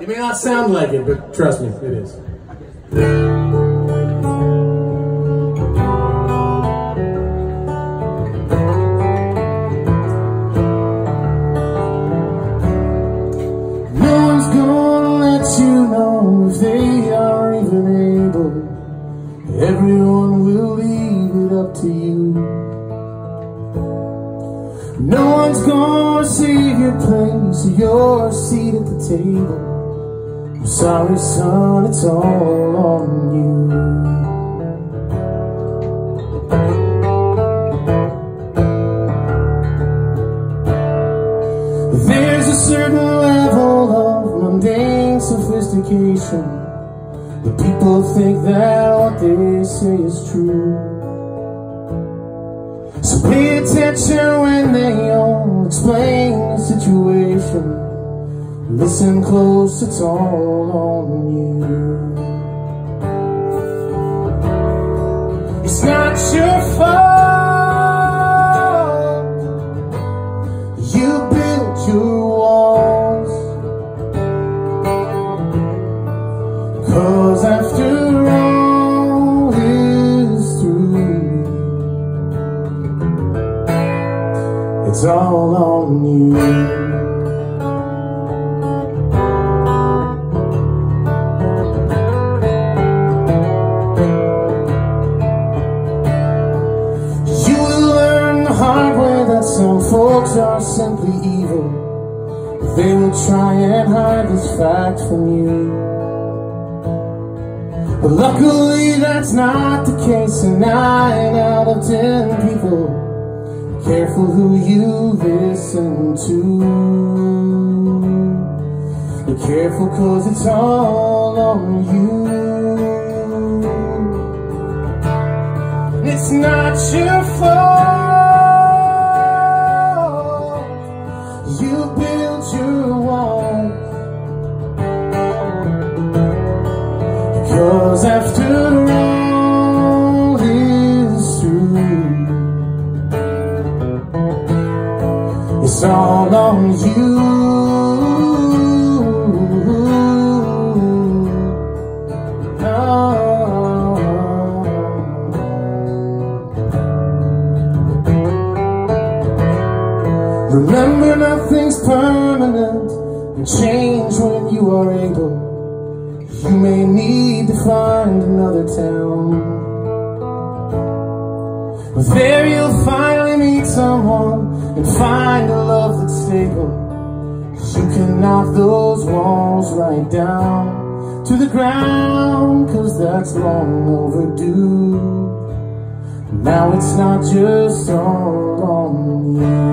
It may not sound like it, but trust me, it is. No one's gonna let you know if they are even able. Everyone will leave it up to you. No one's gonna save your place your seat at the table. I'm sorry, son, it's all on you. There's a certain level of mundane sophistication. The people think that what they say is true. So pay attention when they all explain the situation Listen close, it's all on you. It's not your fault. You built your walls. Cause after all is through It's all on you are simply evil. They will try and hide this fact from you. But luckily that's not the case, and nine out of ten people. Careful who you listen to. Be careful cause it's all on you. It's not your fault. You built your walls. Cause after all is through, it's all on you. Remember nothing's permanent and change when you are able. You may need to find another town. But there you'll finally meet someone and find a love that's stable. You can knock those walls right down to the ground, cause that's long overdue. Now it's not just all on you.